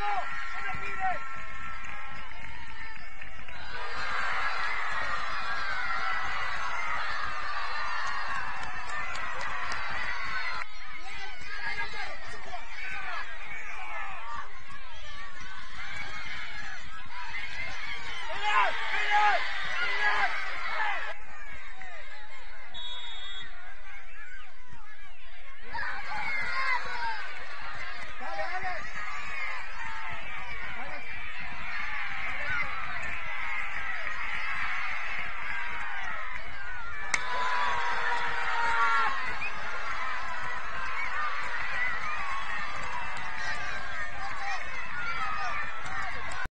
¡Vamos! ¡No me